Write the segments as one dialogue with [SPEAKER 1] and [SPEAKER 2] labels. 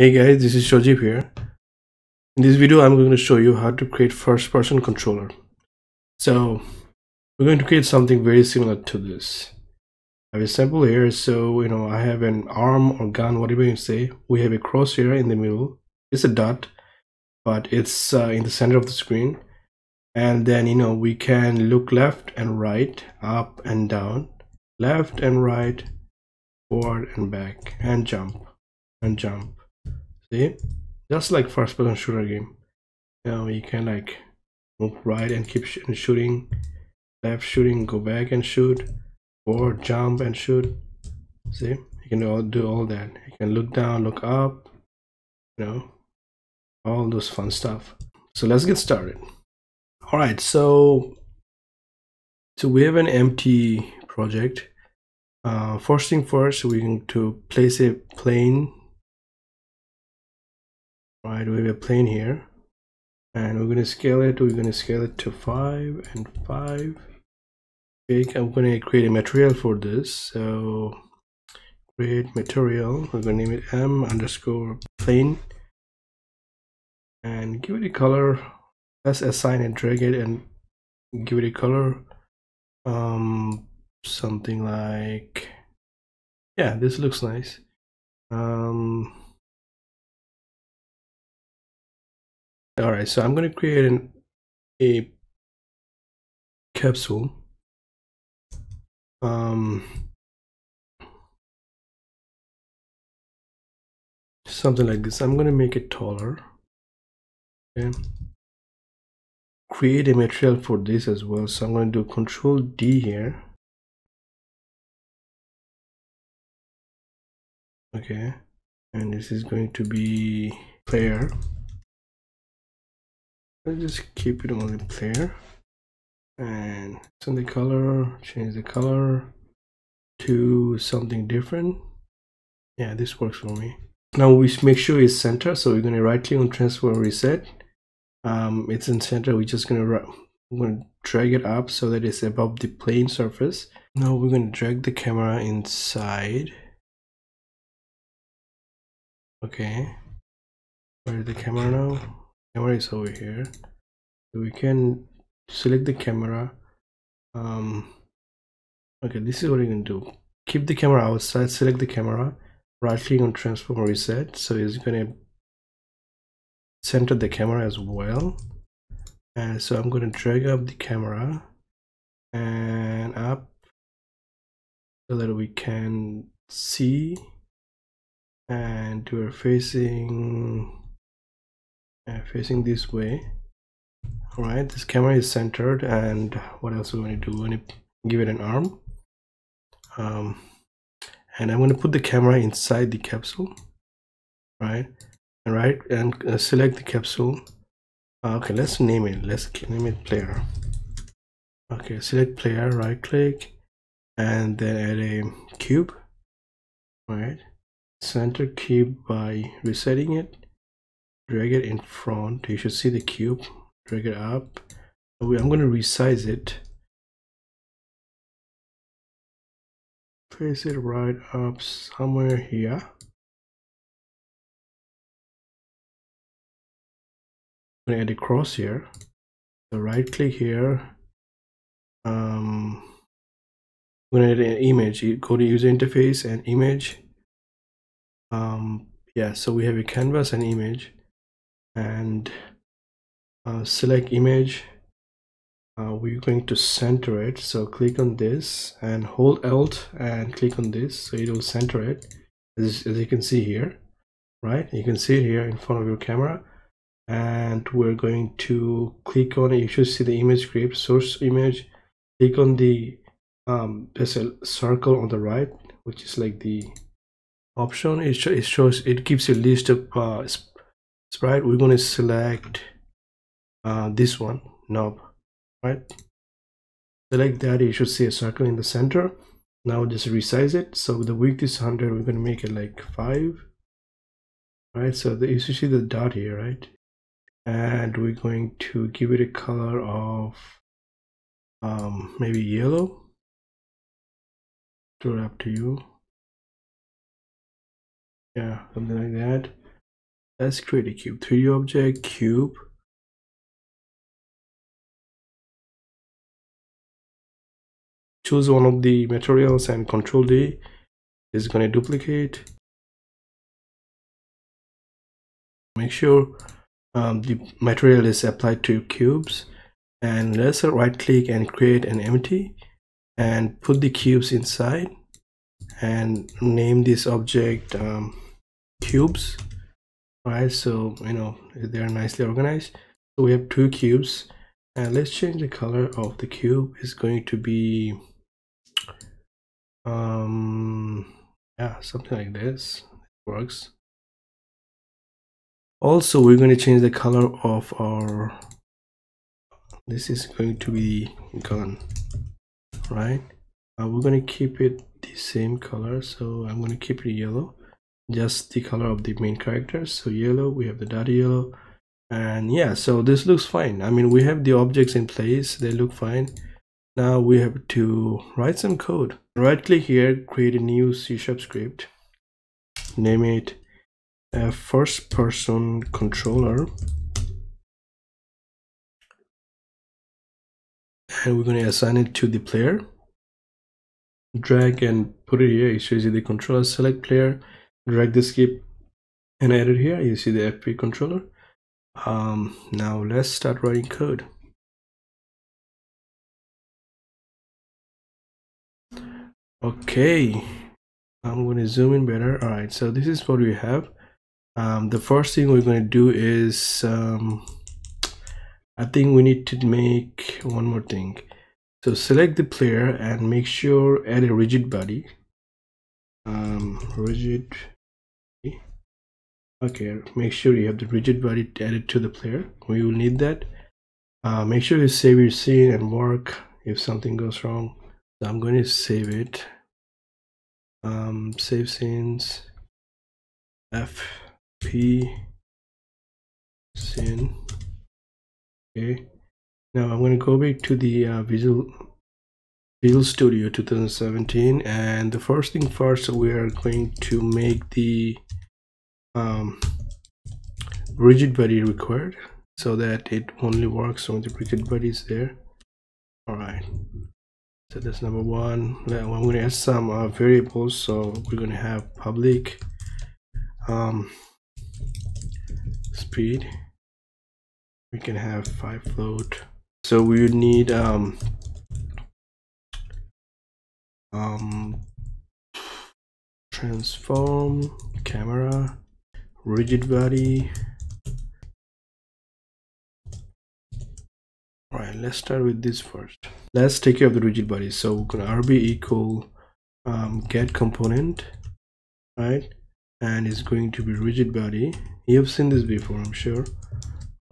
[SPEAKER 1] Hey guys, this is Shojib here. In this video, I'm going to show you how to create first person controller. So we're going to create something very similar to this. I have a sample here. So, you know, I have an arm or gun, whatever you say. We have a crosshair in the middle. It's a dot, but it's uh, in the center of the screen. And then, you know, we can look left and right, up and down, left and right, forward and back, and jump, and jump see? Just like first person shooter game. Now you can like move right and keep sh shooting left shooting go back and shoot or jump and shoot. See? You can all do all that. You can look down look up you know all those fun stuff. So let's get started. All right so so we have an empty project. Uh, first thing first we're going to place a plane right we have a plane here. And we're going to scale it we're going to scale it to 5 and 5 okay i'm going to create a material for this. So create material. We're going to name it m underscore plane. And give it a color. Let's assign and drag it and give it a color. Um something like yeah this looks nice. Um all right so i'm going to create an a capsule. Um something like this. I'm going to make it taller. Okay. Create a material for this as well. So i'm going to do control d here. Okay. And this is going to be player let's just keep it on the player. And send the color change the color to something different. Yeah this works for me. Now we make sure it's center so we're going to right click on transform reset. Um, it's in center we're just going to we're going to drag it up so that it's above the plane surface. Now we're going to drag the camera inside. Okay. Where is the camera now camera is over here. So we can select the camera. Um okay this is what you can do. Keep the camera outside select the camera right click on transform reset. So it's going to center the camera as well. And so i'm going to drag up the camera and up so that we can see and we're facing uh, facing this way. All right this camera is centered and what else we're going to do? We're going to give it an arm. Um, and i'm going to put the camera inside the capsule. Right and right and uh, select the capsule. Uh, okay let's name it. Let's name it player. Okay select player right click and then add a cube. Right center cube by resetting it drag it in front. You should see the cube. Drag it up. I'm going to resize it. Place it right up somewhere here. I'm going to add a cross here. So right click here. Um I'm going to add an image. You go to user interface and image. Um yeah so we have a canvas and image and uh, select image. Uh, we're going to center it. So click on this and hold alt and click on this. So it will center it as, as you can see here right? You can see it here in front of your camera. And we're going to click on it. You should see the image script source image. Click on the um there's a circle on the right which is like the option. It, sh it shows it gives a list of uh, sprite we're going to select uh, this one knob right? Select that you should see a circle in the center. Now just resize it. So the width is 100 we're going to make it like 5 right? So the, you see the dot here right? And we're going to give it a color of um, maybe yellow. Throw it up to you. Yeah something like that let's create a cube. 3d object cube. Choose one of the materials and control D. Is going to duplicate. Make sure um, the material is applied to cubes. And let's right click and create an empty and put the cubes inside and name this object um, cubes right so you know they are nicely organized. So we have two cubes. And let's change the color of the cube. Is going to be um yeah something like this. It works. Also we're going to change the color of our this is going to be gone. Right uh, we're going to keep it the same color. So i'm going to keep it yellow just the color of the main characters so yellow we have the dotted yellow. And yeah so this looks fine. I mean we have the objects in place. They look fine. Now we have to write some code. Right click here create a new c sharp script. Name it a first person controller. And we're going to assign it to the player. Drag and put it here. It shows you the controller select player drag the skip and add it here. You see the fp controller. Um, now let's start writing code. Okay. I'm going to zoom in better. All right so this is what we have. Um, the first thing we're going to do is um, I think we need to make one more thing. So select the player and make sure add a rigid body. Um, rigid okay make sure you have the rigid body added to the player. We will need that. Uh, make sure you save your scene and work if something goes wrong. So I'm going to save it. Um, save scenes. FP scene. Okay. Now i'm going to go back to the uh, visual visual studio 2017 and the first thing first we are going to make the um, rigid body required so that it only works when the rigid body is there. All right. So that's number one. Now i'm going to add some uh, variables. So we're going to have public um, speed. We can have five float. So we would need um um transform camera rigid body all right let's start with this first. Let's take care of the rigid body. So we're gonna rb equal um, get component right? And it's going to be rigid body. You've seen this before i'm sure.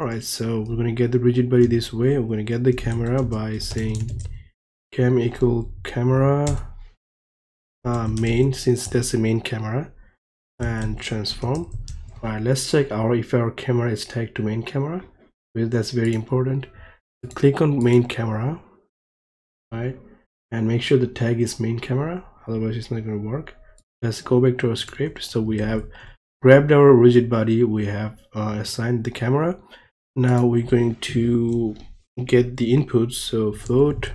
[SPEAKER 1] Alright, so we're going to get the rigid body this way. We're going to get the camera by saying cam equal camera uh, main since that's the main camera and transform. Alright, let's check our if our camera is tagged to main camera. That's very important. Click on main camera, right, and make sure the tag is main camera. Otherwise, it's not going to work. Let's go back to our script. So we have grabbed our rigid body. We have uh, assigned the camera now we're going to get the inputs so float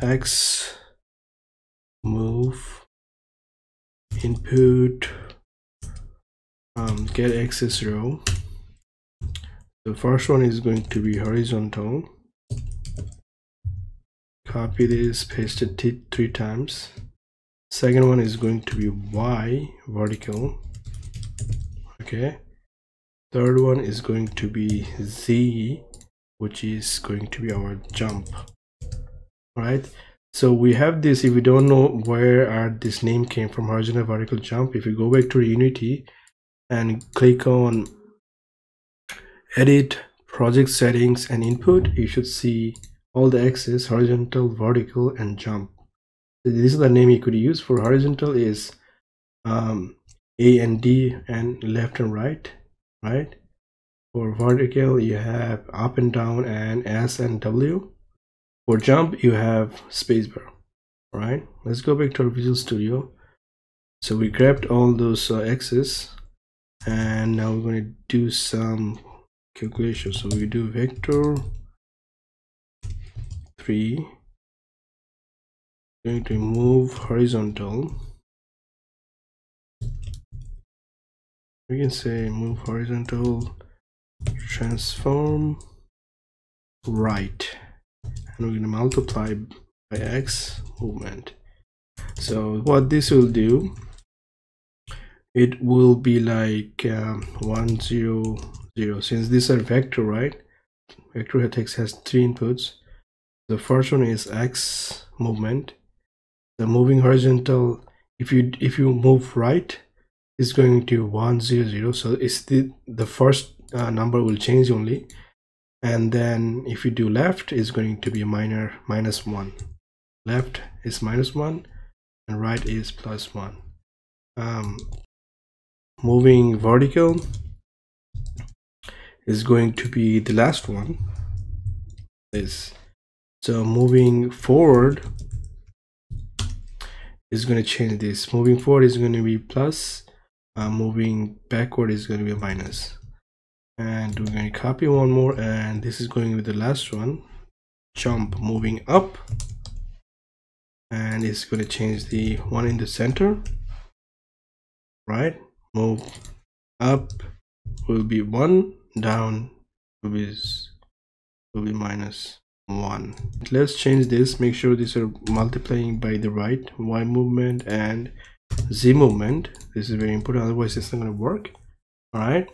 [SPEAKER 1] x move input um, get axis raw. The first one is going to be horizontal. Copy this paste it three times. Second one is going to be y vertical. Okay. Third one is going to be z which is going to be our jump. Right? So we have this if we don't know where our this name came from horizontal vertical jump if you go back to unity and click on edit project settings and input you should see all the axes horizontal vertical and jump. This is the name you could use for horizontal is um, a and d and left and right right? For vertical you have up and down and s and w. For jump you have spacebar all right? Let's go back to our visual studio. So we grabbed all those uh, x's and now we're going to do some calculation so we do vector 3 going to move horizontal. We can say move horizontal transform right. And we're going to multiply by x movement. So what this will do it will be like um, one zero zero. Since these are vector right? Vector text has three inputs. The first one is x movement. The moving horizontal if you if you move right is going to 100 so it's the the first uh, number will change only. And then if you do left is going to be a minor minus one. Left is minus one and right is plus one. Um, moving vertical is going to be the last one. Is so moving forward is going to change this. Moving forward is going to be plus uh, moving backward is going to be a minus. And we're going to copy one more and this is going with the last one. Jump moving up. And it's going to change the one in the center. Right move up will be one down will be will be minus one. Let's change this make sure these are multiplying by the right y movement and z movement. This is very important otherwise it's not going to work. All right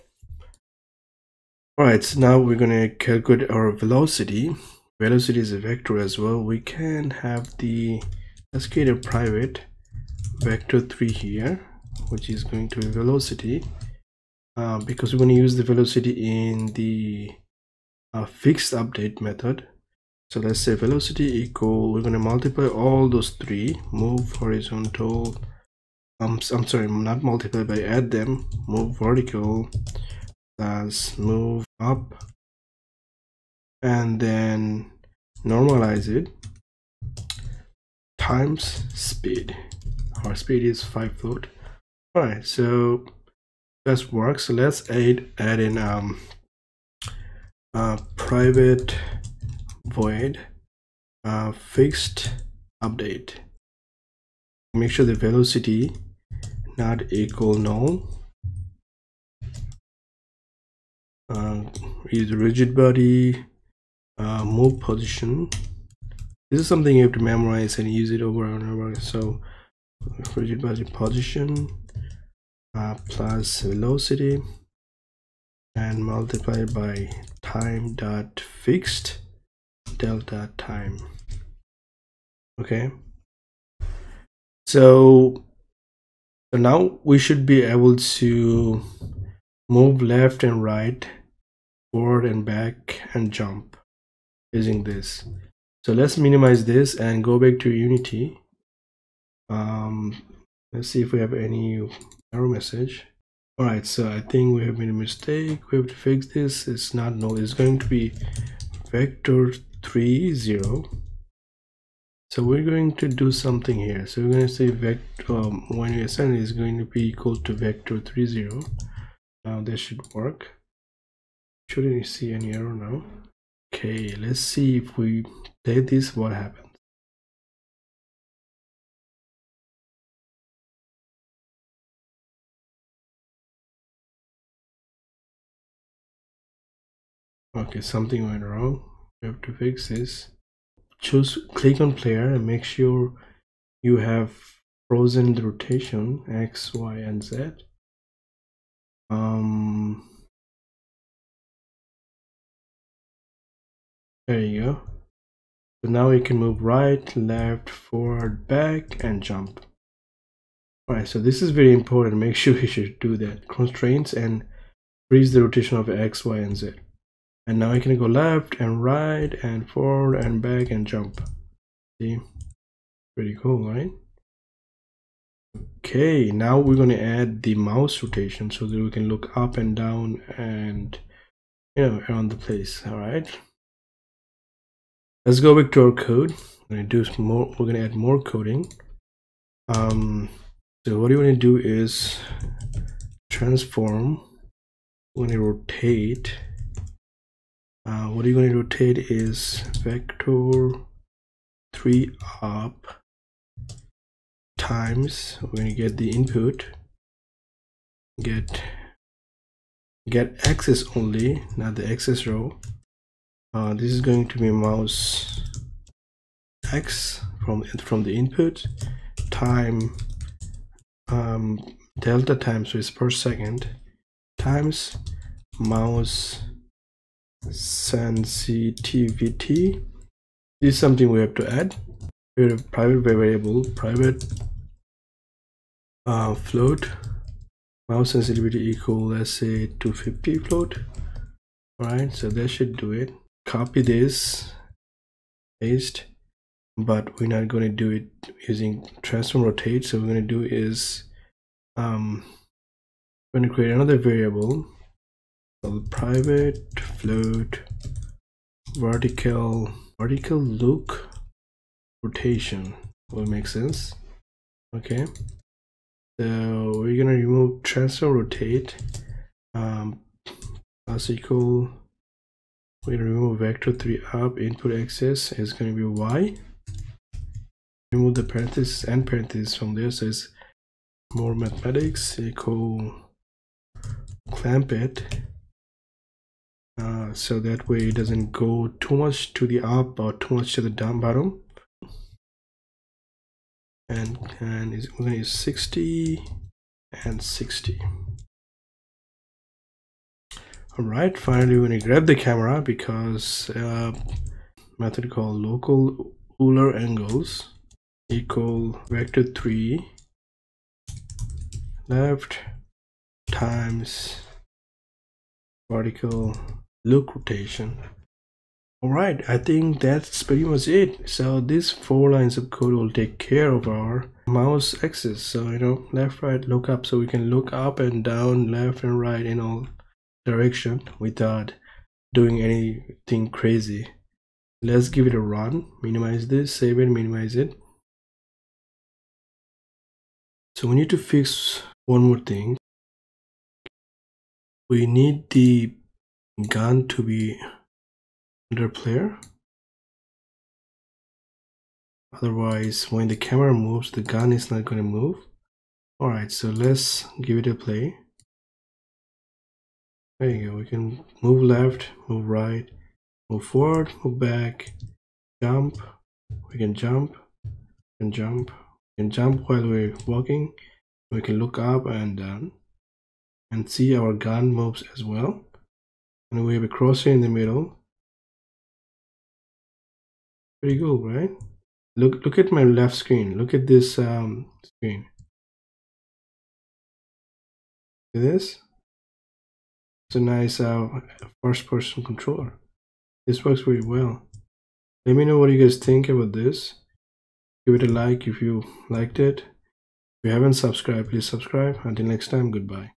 [SPEAKER 1] all right so now we're going to calculate our velocity. Velocity is a vector as well. We can have the let's create a private vector 3 here which is going to be velocity uh, because we're going to use the velocity in the uh, fixed update method. So let's say velocity equal we're going to multiply all those three move horizontal um, I'm sorry not multiply but add them move vertical plus move up and then normalize it times speed. Our speed is 5 foot all right so that works. Let's add add in um a private void uh, fixed update. Make sure the velocity not equal null. Uh, use rigid body uh, move position. This is something you have to memorize and use it over and over. So rigid body position uh, plus velocity and multiply by time dot fixed delta time. Okay. So so now we should be able to move left and right forward and back and jump using this. So let's minimize this and go back to unity. Um let's see if we have any error message. All right so i think we have made a mistake. We have to fix this. It's not null it's going to be vector 3 0 so we're going to do something here. So we're going to say vector um, when we assign is going to be equal to vector 3 0 now this should work. Shouldn't you see any error now? Okay let's see if we take this what happens okay something went wrong. We have to fix this. Choose click on player and make sure you have frozen the rotation x y and z. Um there you go. So now we can move right left forward back and jump. All right so this is very important. Make sure you should do that. Constraints and freeze the rotation of x y and z and now I can go left and right and forward and back and jump. See? Pretty cool right? Okay now we're going to add the mouse rotation so that we can look up and down and you know around the place all right let's go back to our code. We're going to do some more we're going to add more coding. Um so what you want to do is transform. When you rotate uh, what you're going to rotate is vector 3 up times. When you get the input. Get get axis only not the axis raw. Uh, this is going to be mouse x from from the input time um, delta times so it's per second times mouse sensitivity this is something we have to add. We have a private variable private uh, float. Mouse sensitivity equal let's say 250 float. All right so that should do it. Copy this paste but we're not going to do it using transform rotate. So we're going to do is um we're going to create another variable called private float vertical vertical look rotation. Will make sense? Okay. So we're gonna remove transfer rotate um plus equal we're gonna remove vector 3 up input axis is gonna be y. Remove the parentheses and parentheses from there so it's more mathematics equal clamp it uh, so that way it doesn't go too much to the up or too much to the down bottom. And and is we're gonna use 60 and 60 all right finally we're gonna grab the camera because uh, method called local Euler angles equal vector 3 left times vertical look rotation. All right i think that's pretty much it. So these four lines of code will take care of our mouse axis. So you know left right look up so we can look up and down left and right in all direction without doing anything crazy. Let's give it a run. Minimize this save it minimize it. So we need to fix one more thing. We need the gun to be under player? Otherwise when the camera moves the gun is not going to move? All right so let's give it a play. There you go we can move left move right move forward move back jump we can jump and jump can jump while we're walking we can look up and down and see our gun moves as well and we have a crosshair in the middle. Pretty cool right? Look look at my left screen. Look at this um, screen. See this? It's a nice uh, first person controller. This works very well. Let me know what you guys think about this. Give it a like if you liked it. If you haven't subscribed please subscribe. Until next time goodbye